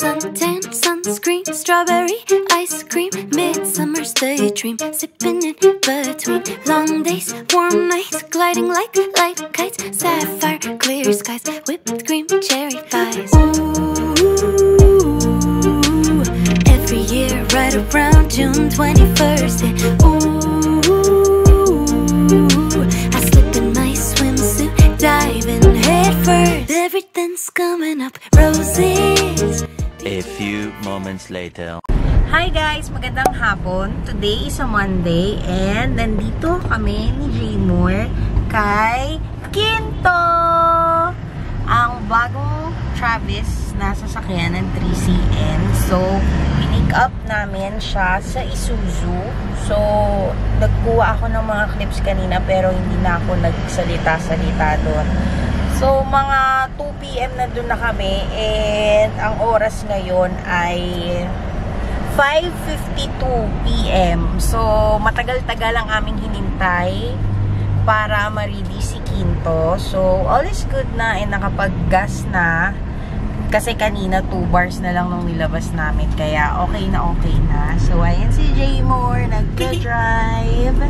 suntan, sunscreen, strawberry, ice cream, midsummer's daydream, sipping in between long days, warm nights, gliding like light kites, sapphire, clear skies, whipped cream, cherry pies. Ooh, every year, right around June 21st. Ooh. Everything's coming up roses. A few moments later. Hi guys! Magandang hapon. Today is a Monday and nandito kami ni Jmore kay Kinto! Ang bagong Travis na sasakyan ng 3CN. So, pinick up namin siya sa Isuzu. So, nagkuha ako ng mga clips kanina pero hindi na ako nagsalita-salita doon. So, mga 2pm na doon na kami and ang oras ngayon ay 5.52pm. So, matagal-tagal ang aming hinintay para ma-ready si Quinto. So, all is good na and nakapag-gas na. Kasi kanina 2 bars na lang nung nilabas namin. Kaya okay na okay na. So, ayan si Jay Moore, nagka-drive.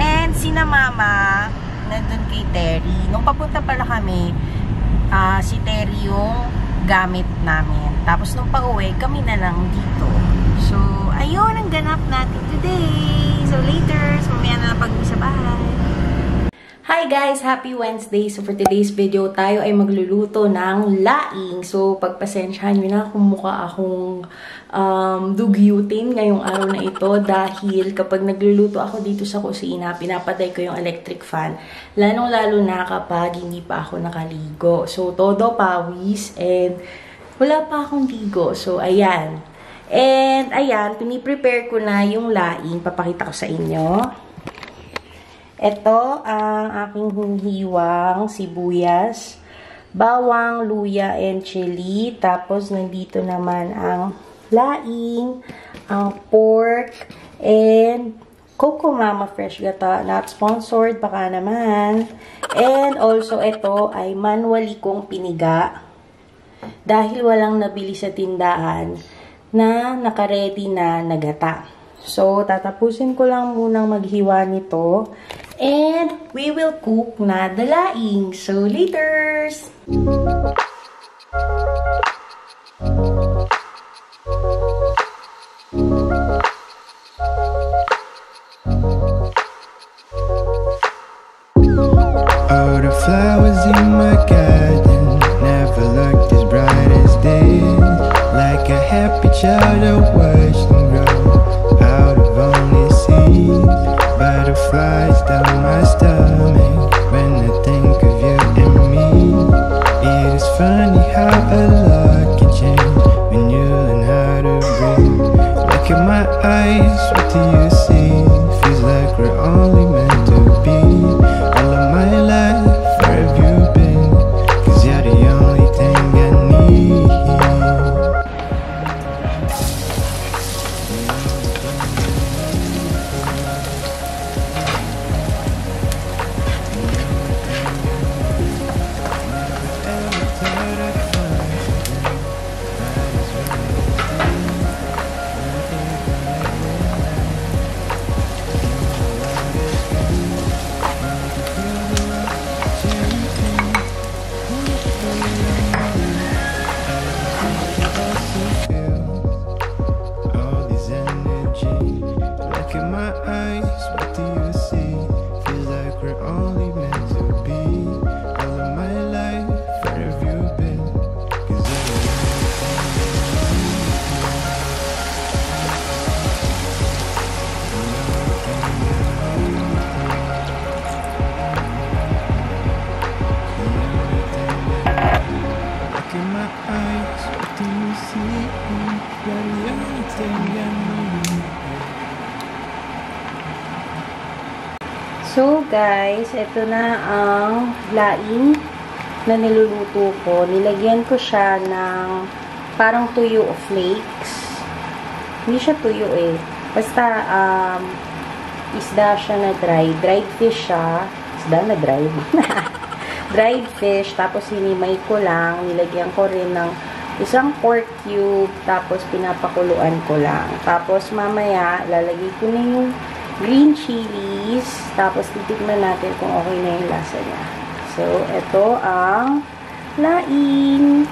And si na Mama, nandun kay Terry. Nung papunta pala kami, uh, si Terry yung gamit namin. Tapos nung pag-uwi, kami na lang dito. So, ayun ang ganap natin today. So, later, mamaya na lang. Hi guys! Happy Wednesday! So for today's video, tayo ay magluluto ng laing. So pagpasensyahan nyo na kung mukha akong um, dugyutin ngayong araw na ito dahil kapag nagluluto ako dito sa kusina, pinapatay ko yung electric fan. Lalong-lalo na kapag hindi pa ako nakaligo. So todo pawis and wala pa akong ligo. So ayan. And ayan, piniprepare ko na yung laing. Papakita ko sa inyo. Ito ang aking hiwang sibuyas, bawang, luya, and chili. Tapos, nandito naman ang laing, ang pork, and Coco Mama Fresh Gata. Not sponsored, baka naman. And also, ito ay manually kong piniga. Dahil walang nabili sa tindahan na nakaredy na nagata. So, tatapusin ko lang munang maghiwa nito. And we will cook na dalaing. So, laters! So, guys, ito na ang laing na niluluto ko. Nilagyan ko siya ng parang tuyo of flakes. Hindi siya tuyo eh. Basta, um, isda siya na dry. Dried fish siya. Isda na dried. dried fish. Tapos, hinimay ko lang. Nilagyan ko rin ng isang pork cube, tapos pinapakuluan ko lang. Tapos mamaya, lalagay ko na yung green chilies, tapos titikman natin kung okay na yung lasa niya. So, ito ang laing.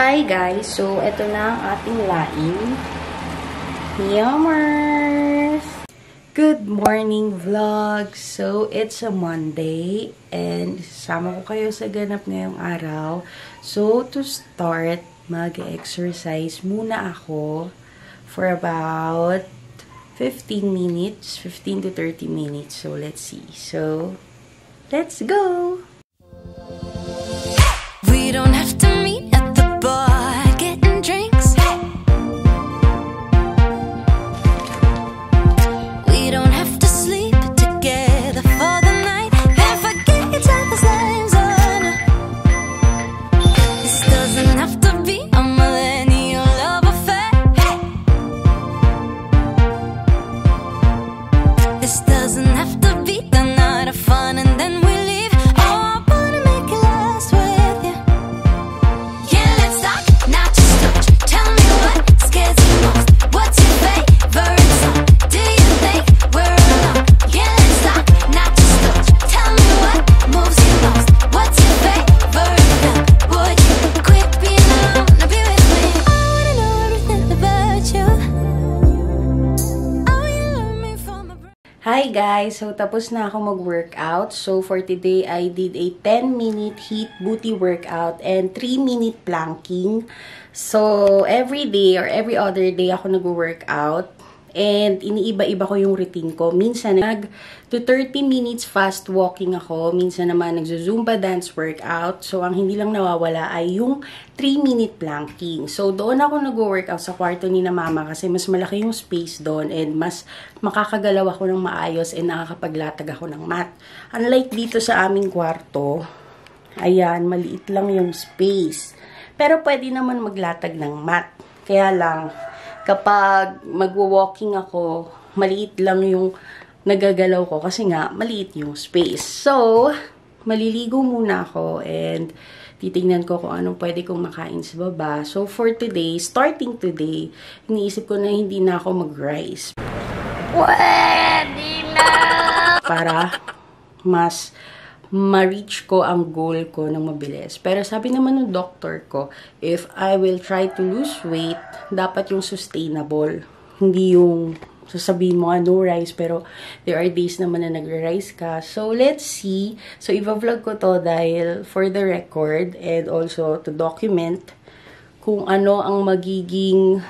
Hi guys! So, ito na ang ating laing. Yummers! Good morning vlog! So, it's a Monday and sama ko kayo sa ganap ngayong araw. So, to start, mag-exercise muna ako for about 15 minutes, 15 to 30 minutes. So, let's see. So, let's go! We don't have to guys! So, tapos na ako mag-workout. So, for today, I did a 10-minute heat booty workout and 3-minute planking. So, every day or every other day ako nag-workout. And iniiba-iba ko yung routine ko. Minsan, nag to 30 minutes fast walking ako. Minsan naman, nagzo-zumba dance workout. So, ang hindi lang nawawala ay yung 3-minute planking. So, doon ako nag-workout sa kwarto ni na mama kasi mas malaki yung space doon and mas makakagalaw ako ng maayos and nakakapaglatag ako ng mat. Unlike dito sa aming kwarto, ayan, maliit lang yung space. Pero pwede naman maglatag ng mat. Kaya lang, kapag magwo-walking ako, maliit lang yung nagagalaw ko kasi nga, maliit yung space. So, maliligo muna ako and titingnan ko kung anong pwede kong makain sa baba. So, for today, starting today, iniisip ko na hindi na ako mag-rice. Para mas ma-reach ko ang goal ko ng mabilis. Pero sabi naman ng doctor ko, if I will try to lose weight, dapat yung sustainable. Hindi yung sasabihin mo nga no rice, pero there are days naman na nagre-rice ka. So, let's see. So, iba-vlog ko to dahil for the record and also to document kung ano ang magiging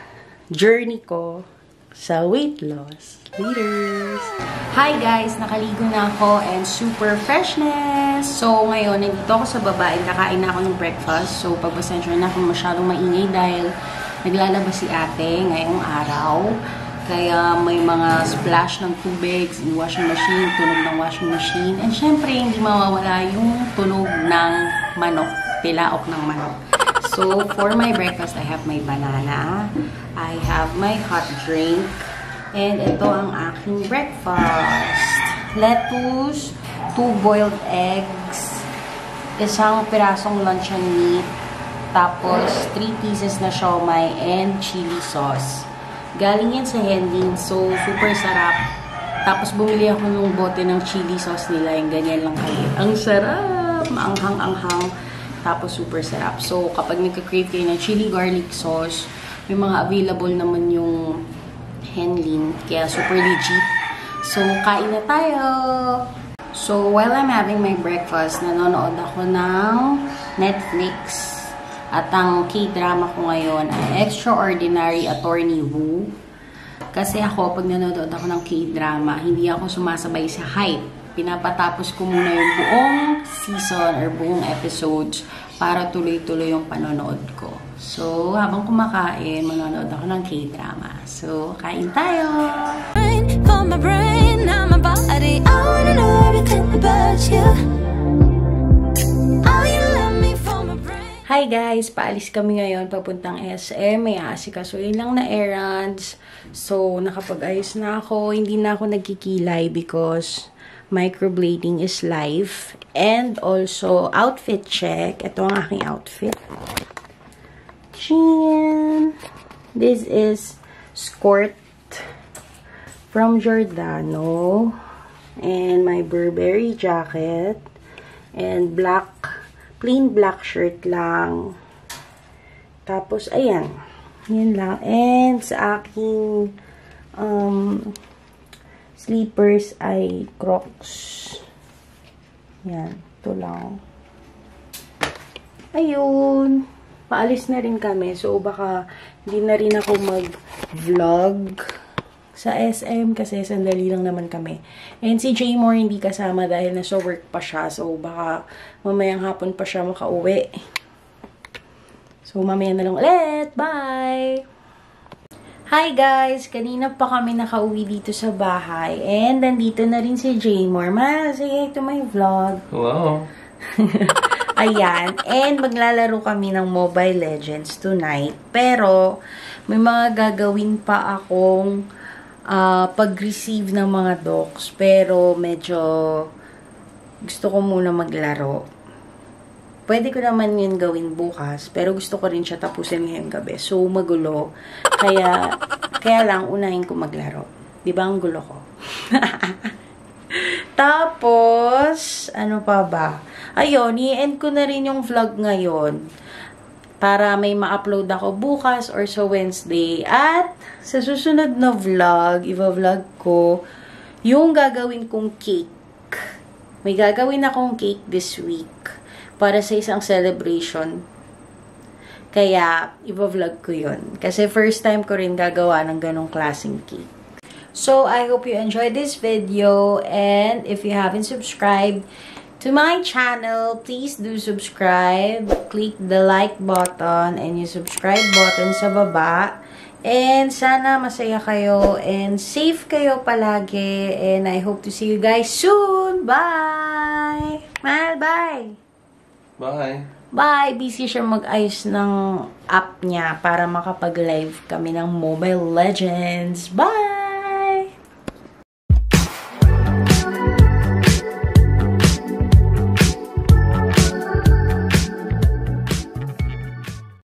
journey ko sa weight loss. Leaders! Hi guys! Nakaligo na ako and super freshness! So, ngayon, nandito ako sa baba and kakain na ako ng breakfast. So, pagpasensya na ako masyadong maingay dahil naglalabas si ate ngayong araw. Kaya may mga splash ng tubig, washing machine, tunog ng washing machine. And syempre, hindi mawawala yung tunog ng manok, tilaok ng manok. So, for my breakfast, I have my banana. I have my hot drink. And ito ang aking breakfast. Lettuce, two boiled eggs, isang pirasong luncheon meat, tapos three pieces na siomay and chili sauce. Galing yan sa Henlin, so super sarap. Tapos bumili ako ng bote ng chili sauce nila, yung ganyan lang kayo. Ang sarap! Maanghang-anghang. Tapos super sarap. So kapag nagka-crave kayo ng chili garlic sauce, may mga available naman yung Henlin. Kaya super legit. So, kain na tayo! So, while I'm having my breakfast, nanonood ako ng Netflix. At ang K-drama ko ngayon ay Extraordinary Attorney Woo. Kasi ako, pag nanonood ako ng K-drama, hindi ako sumasabay sa hype. Pinapatapos ko muna yung buong season or buong episodes para tuloy-tuloy yung panonood ko. So, habang kumakain, manonood ako ng K-drama. So, kain tayo! brain, for my brain, not my body. I wanna know everything about you. You love me for my brain. Hi guys! Paalis kami ngayon papuntang SM. May aasikasuin lang na errands. So, nakapag-ayos na ako. Hindi na ako nagkikilay because microblading is live. And also, outfit check. Ito ang aking outfit. Chin! This is skirt from Giordano. And my Burberry jacket. And black, plain black shirt lang. Tapos, ayan. Yan lang. And sa aking um, sleepers ay crocs. Yan. Ito lang. Ayun. Paalis na rin kami. So, baka hindi na rin ako mag-vlog sa SM kasi sandali lang naman kami. And si Jaymore hindi kasama dahil nasa work pa siya. So, baka mamayang hapon pa siya makauwi. So, mamaya na lang ulit. Bye! Hi guys! Kanina pa kami nakauwi dito sa bahay. And nandito na rin si Jaymore. Ma, say hi to my vlog. Wow. Ayan. And maglalaro kami ng Mobile Legends tonight. Pero, may mga gagawin pa akong ah, pag-receive ng mga docs. Pero, medyo gusto ko muna maglaro. Pwede ko naman yun gawin bukas, pero gusto ko rin siya tapusin ngayong gabi. So, magulo. Kaya, kaya lang, unahin ko maglaro. Di ba ang gulo ko? Tapos, ano pa ba? Ayun, i-end ko na rin yung vlog ngayon. Para may ma-upload ako bukas or sa Wednesday. At, sa susunod na vlog, i-vlog ko, yung gagawin kong cake. May gagawin akong cake this week para sa isang celebration. Kaya, i-vlog ko yun. Kasi first time ko rin gagawa ng ganong klaseng cake. So, I hope you enjoyed this video. And if you haven't subscribed to my channel, please do subscribe. Click the like button and yung subscribe button sa baba. And sana masaya kayo and safe kayo palagi. And I hope to see you guys soon. Bye! Mal, bye! Bye. Bye! Busy siya mag-ayos ng app niya para makapag-live kami ng Mobile Legends. Bye!